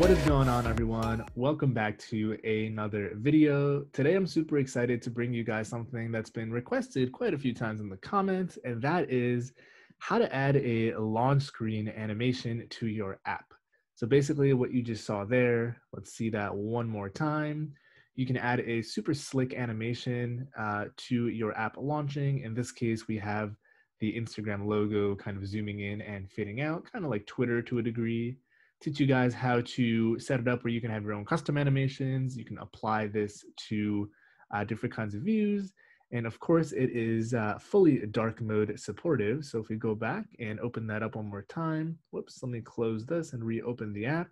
What is going on, everyone? Welcome back to another video. Today, I'm super excited to bring you guys something that's been requested quite a few times in the comments, and that is how to add a launch screen animation to your app. So basically what you just saw there, let's see that one more time. You can add a super slick animation uh, to your app launching. In this case, we have the Instagram logo kind of zooming in and fading out, kind of like Twitter to a degree. Teach you guys how to set it up where you can have your own custom animations. You can apply this to uh, different kinds of views. And of course, it is uh, fully dark mode supportive. So if we go back and open that up one more time, whoops, let me close this and reopen the app.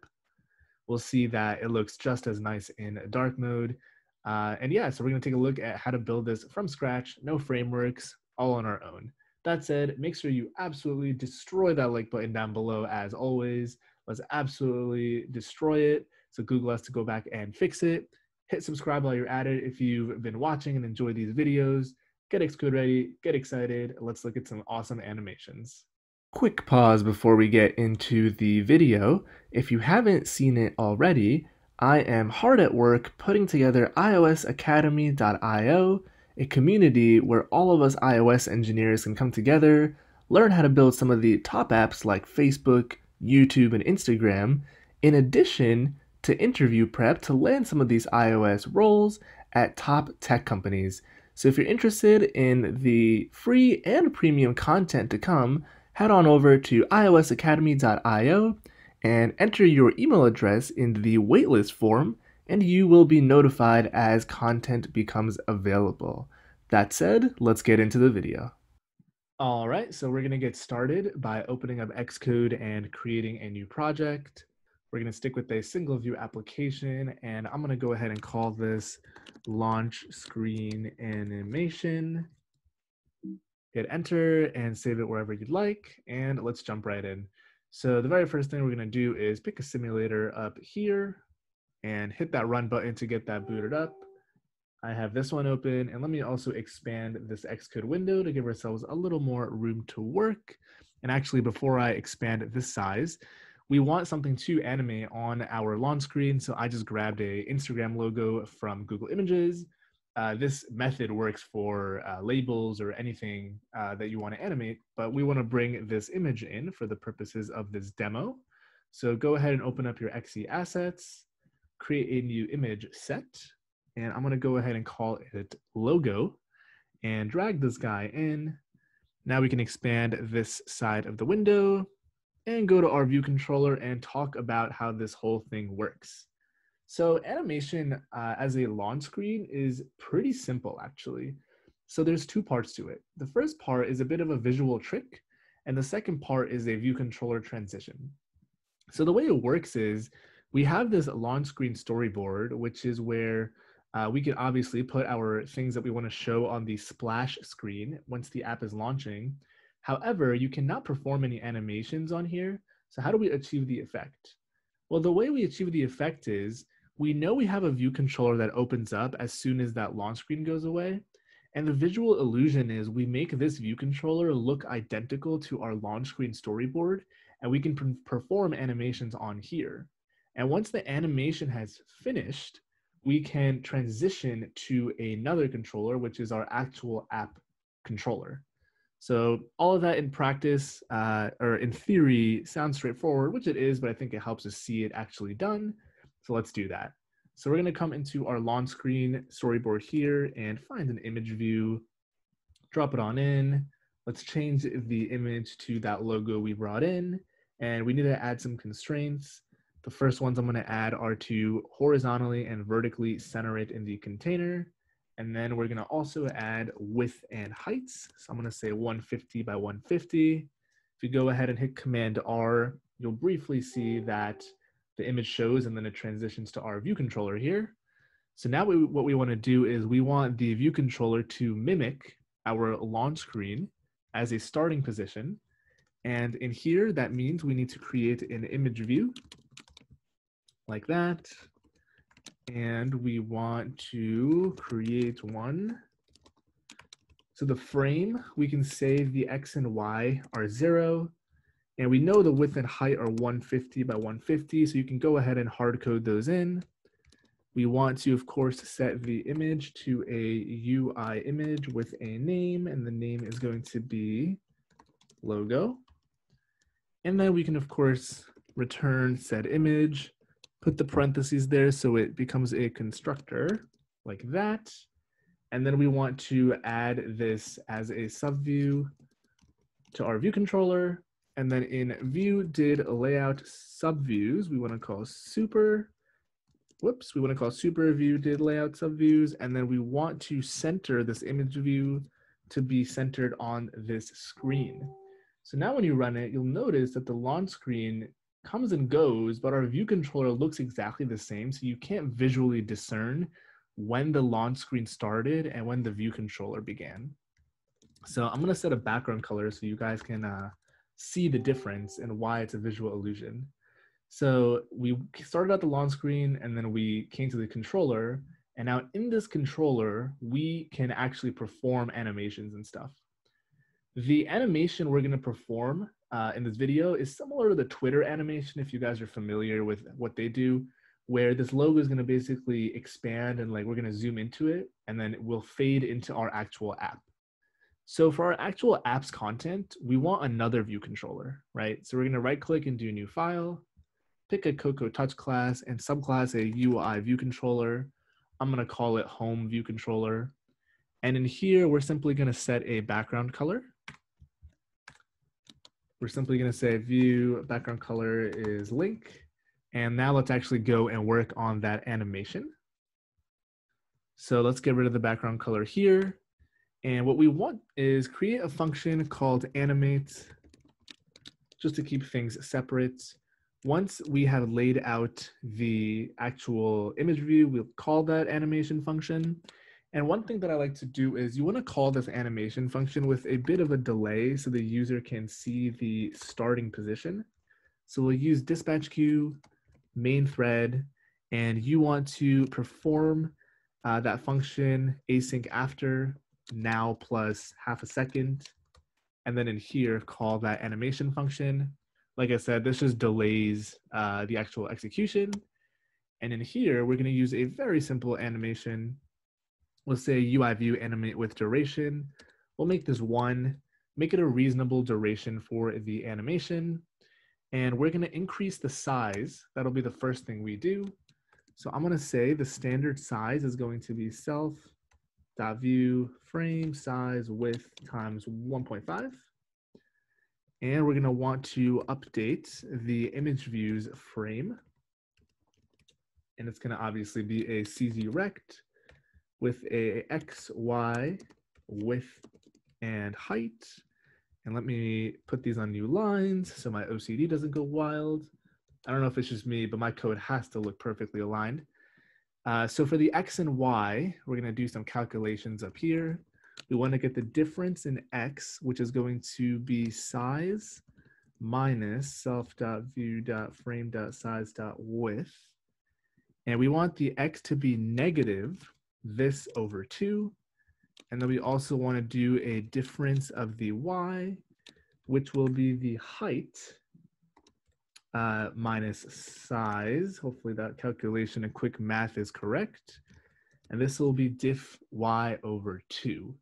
We'll see that it looks just as nice in dark mode. Uh, and yeah, so we're gonna take a look at how to build this from scratch, no frameworks, all on our own. That said, make sure you absolutely destroy that like button down below as always. Let's absolutely destroy it so Google has to go back and fix it. Hit subscribe while you're at it if you've been watching and enjoy these videos. Get Xcode ready, get excited. Let's look at some awesome animations. Quick pause before we get into the video. If you haven't seen it already, I am hard at work putting together iOSacademy.io, a community where all of us iOS engineers can come together, learn how to build some of the top apps like Facebook, YouTube, and Instagram, in addition to interview prep to land some of these iOS roles at top tech companies. So if you're interested in the free and premium content to come, head on over to iosacademy.io and enter your email address in the waitlist form, and you will be notified as content becomes available. That said, let's get into the video. All right, so we're gonna get started by opening up Xcode and creating a new project. We're gonna stick with a single view application and I'm gonna go ahead and call this launch screen animation. Hit enter and save it wherever you'd like. And let's jump right in. So the very first thing we're gonna do is pick a simulator up here and hit that run button to get that booted up. I have this one open and let me also expand this Xcode window to give ourselves a little more room to work. And actually before I expand this size, we want something to animate on our launch screen. So I just grabbed a Instagram logo from Google Images. Uh, this method works for uh, labels or anything uh, that you want to animate, but we want to bring this image in for the purposes of this demo. So go ahead and open up your XC assets, create a new image set, and I'm gonna go ahead and call it logo and drag this guy in. Now we can expand this side of the window and go to our view controller and talk about how this whole thing works. So animation uh, as a launch screen is pretty simple actually. So there's two parts to it. The first part is a bit of a visual trick and the second part is a view controller transition. So the way it works is we have this launch screen storyboard, which is where uh, we can obviously put our things that we want to show on the splash screen once the app is launching. However, you cannot perform any animations on here. So how do we achieve the effect? Well, the way we achieve the effect is we know we have a view controller that opens up as soon as that launch screen goes away. And the visual illusion is we make this view controller look identical to our launch screen storyboard, and we can perform animations on here. And once the animation has finished, we can transition to another controller, which is our actual app controller. So all of that in practice, uh, or in theory, sounds straightforward, which it is, but I think it helps us see it actually done. So let's do that. So we're gonna come into our launch screen storyboard here and find an image view, drop it on in. Let's change the image to that logo we brought in. And we need to add some constraints. The first ones I'm going to add are to horizontally and vertically center it in the container. And then we're going to also add width and heights. So I'm going to say 150 by 150. If you go ahead and hit Command R, you'll briefly see that the image shows and then it transitions to our view controller here. So now we, what we want to do is we want the view controller to mimic our launch screen as a starting position. And in here, that means we need to create an image view like that. And we want to create one. So the frame, we can say the X and Y are zero. And we know the width and height are 150 by 150, so you can go ahead and hard code those in. We want to, of course, set the image to a UI image with a name, and the name is going to be logo. And then we can, of course, return said image, put the parentheses there so it becomes a constructor like that. And then we want to add this as a subview to our view controller. And then in view did layout subviews, we want to call super, whoops, we want to call super view did layout subviews. And then we want to center this image view to be centered on this screen. So now when you run it, you'll notice that the launch screen comes and goes, but our view controller looks exactly the same. So you can't visually discern when the launch screen started and when the view controller began. So I'm gonna set a background color so you guys can uh, see the difference and why it's a visual illusion. So we started at the launch screen and then we came to the controller. And now in this controller, we can actually perform animations and stuff. The animation we're gonna perform uh, in this video is similar to the Twitter animation, if you guys are familiar with what they do where this logo is going to basically expand and like we're going to zoom into it and then it will fade into our actual app. So for our actual app's content, we want another view controller, right? So we're going to right click and do new file, pick a Cocoa Touch class and subclass a UI view controller. I'm going to call it home view controller. And in here, we're simply going to set a background color. We're simply going to say view background color is link and now let's actually go and work on that animation. So let's get rid of the background color here. And what we want is create a function called animate, just to keep things separate. Once we have laid out the actual image view, we'll call that animation function. And one thing that I like to do is you want to call this animation function with a bit of a delay so the user can see the starting position. So we'll use dispatch queue main thread, and you want to perform uh, that function async after now plus half a second. And then in here, call that animation function. Like I said, this just delays uh, the actual execution. And in here, we're gonna use a very simple animation. Let's say UI view animate with duration. We'll make this one, make it a reasonable duration for the animation. And we're gonna increase the size. That'll be the first thing we do. So I'm gonna say the standard size is going to be self dot view frame size width times 1.5. And we're gonna want to update the image views frame. And it's gonna obviously be a CGRect with a X, Y, width, and height. And let me put these on new lines so my OCD doesn't go wild. I don't know if it's just me, but my code has to look perfectly aligned. Uh, so for the X and Y, we're gonna do some calculations up here. We wanna get the difference in X, which is going to be size minus self.view.frame.size.width. And we want the X to be negative this over two, and then we also want to do a difference of the y, which will be the height uh, minus size. Hopefully that calculation and quick math is correct. And this will be diff y over 2.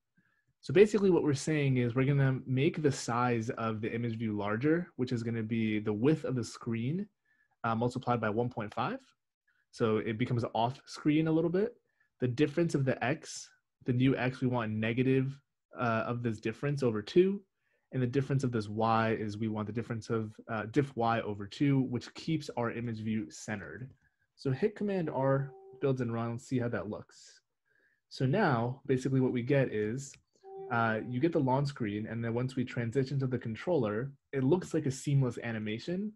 So basically what we're saying is we're going to make the size of the image view larger, which is going to be the width of the screen uh, multiplied by 1.5. So it becomes off screen a little bit. The difference of the x the new x, we want negative uh, of this difference over 2. And the difference of this y is we want the difference of uh, diff y over 2, which keeps our image view centered. So hit Command R, builds and run, see how that looks. So now, basically what we get is uh, you get the launch screen, and then once we transition to the controller, it looks like a seamless animation.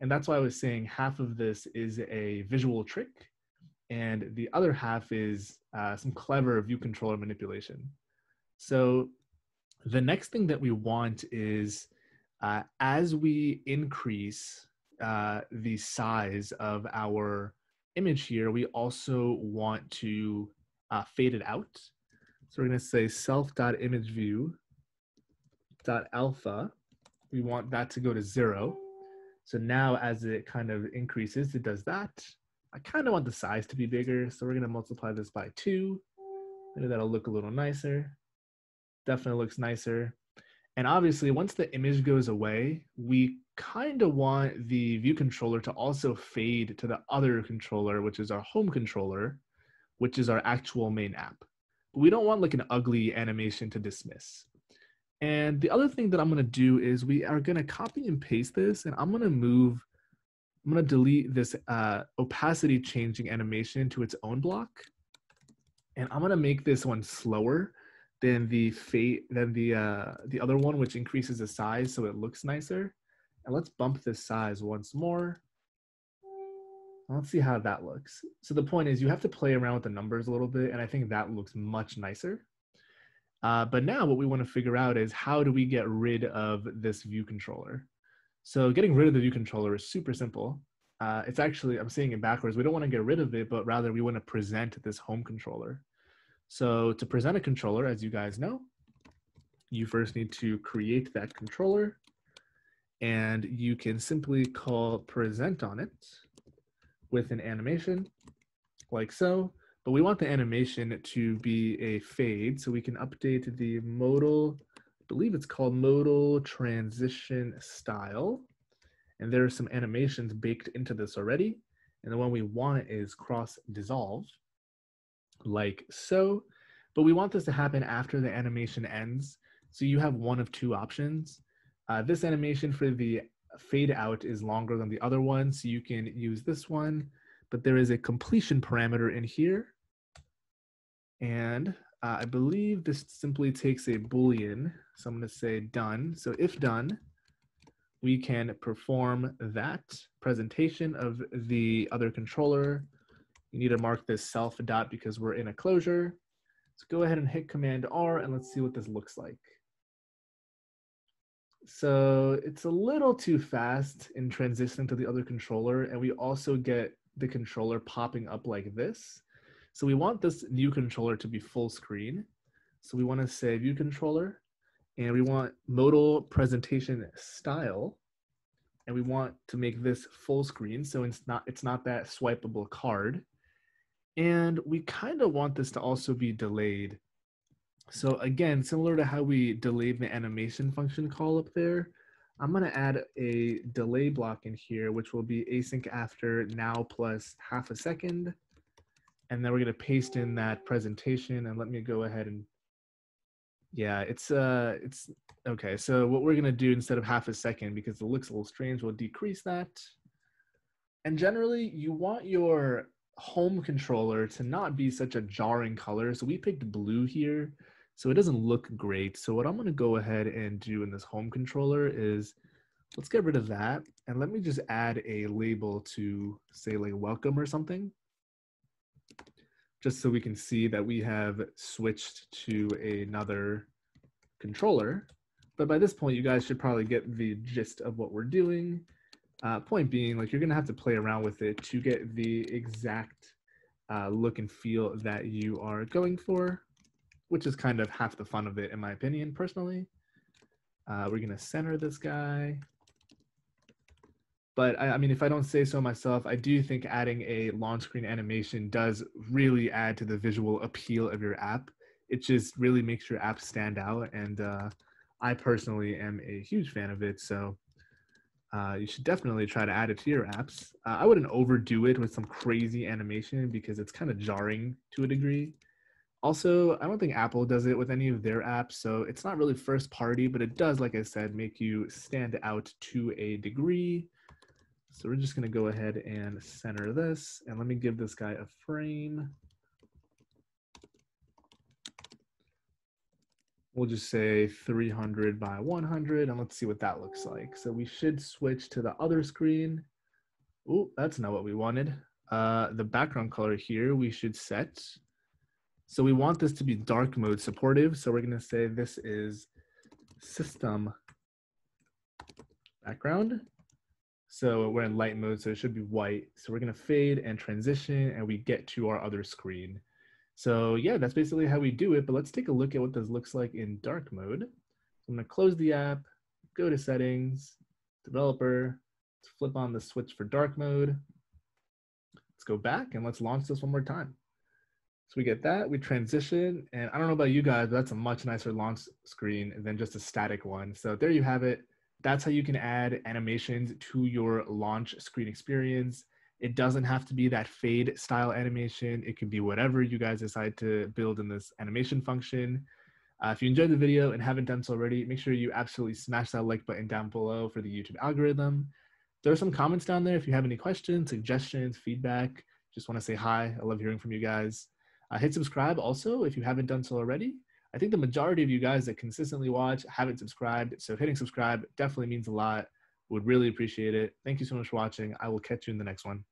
And that's why I was saying half of this is a visual trick, and the other half is uh, some clever view controller manipulation. So the next thing that we want is uh, as we increase uh, the size of our image here, we also want to uh, fade it out. So we're going to say self.imageview.alpha we want that to go to zero. So now as it kind of increases, it does that. I kind of want the size to be bigger, so we're gonna multiply this by two. Maybe that'll look a little nicer. Definitely looks nicer. And obviously, once the image goes away, we kind of want the view controller to also fade to the other controller, which is our home controller, which is our actual main app. But we don't want like an ugly animation to dismiss. And the other thing that I'm gonna do is we are gonna copy and paste this and I'm gonna move, I'm gonna delete this uh, opacity changing animation to its own block. And I'm gonna make this one slower than the fate than the uh, the other one, which increases the size so it looks nicer. And let's bump this size once more. Let's see how that looks. So the point is you have to play around with the numbers a little bit, and I think that looks much nicer. Uh, but now what we want to figure out is how do we get rid of this view controller? So getting rid of the view controller is super simple. Uh, it's actually, I'm saying it backwards. We don't want to get rid of it, but rather we want to present this home controller. So to present a controller, as you guys know, you first need to create that controller and you can simply call present on it with an animation like so but we want the animation to be a fade. So we can update the modal, I believe it's called modal transition style. And there are some animations baked into this already. And the one we want is cross dissolve, like so. But we want this to happen after the animation ends. So you have one of two options. Uh, this animation for the fade out is longer than the other one, so you can use this one but there is a completion parameter in here. And uh, I believe this simply takes a Boolean. So I'm gonna say done. So if done, we can perform that presentation of the other controller. You need to mark this self dot because we're in a closure. So go ahead and hit Command R and let's see what this looks like. So it's a little too fast in transitioning to the other controller, and we also get the controller popping up like this. So we want this new controller to be full screen. So we want to say view controller and we want modal presentation style. And we want to make this full screen. So it's not, it's not that swipeable card. And we kind of want this to also be delayed. So again, similar to how we delayed the animation function call up there, I'm going to add a delay block in here, which will be async after now plus half a second. And then we're going to paste in that presentation and let me go ahead and yeah, it's uh it's okay. So what we're going to do instead of half a second because it looks a little strange, we'll decrease that. And generally, you want your home controller to not be such a jarring color. So we picked blue here so it doesn't look great. So what I'm gonna go ahead and do in this home controller is, let's get rid of that. And let me just add a label to say like welcome or something. Just so we can see that we have switched to another controller. But by this point, you guys should probably get the gist of what we're doing. Uh, point being, like you're gonna have to play around with it to get the exact uh, look and feel that you are going for which is kind of half the fun of it, in my opinion, personally. Uh, we're gonna center this guy. But I, I, mean, if I don't say so myself, I do think adding a launch screen animation does really add to the visual appeal of your app. It just really makes your app stand out. And uh, I personally am a huge fan of it. So uh, you should definitely try to add it to your apps. Uh, I wouldn't overdo it with some crazy animation because it's kind of jarring to a degree. Also, I don't think Apple does it with any of their apps, so it's not really first party, but it does, like I said, make you stand out to a degree. So we're just gonna go ahead and center this, and let me give this guy a frame. We'll just say 300 by 100, and let's see what that looks like. So we should switch to the other screen. Oh, that's not what we wanted. Uh, the background color here, we should set so we want this to be dark mode supportive. So we're gonna say this is system background. So we're in light mode, so it should be white. So we're gonna fade and transition and we get to our other screen. So yeah, that's basically how we do it, but let's take a look at what this looks like in dark mode. So I'm gonna close the app, go to settings, developer, let's flip on the switch for dark mode. Let's go back and let's launch this one more time. So we get that, we transition, and I don't know about you guys, but that's a much nicer launch screen than just a static one. So there you have it. That's how you can add animations to your launch screen experience. It doesn't have to be that fade style animation. It can be whatever you guys decide to build in this animation function. Uh, if you enjoyed the video and haven't done so already, make sure you absolutely smash that like button down below for the YouTube algorithm. There are some comments down there if you have any questions, suggestions, feedback. Just want to say hi. I love hearing from you guys. Uh, hit subscribe also if you haven't done so already. I think the majority of you guys that consistently watch haven't subscribed, so hitting subscribe definitely means a lot. Would really appreciate it. Thank you so much for watching. I will catch you in the next one.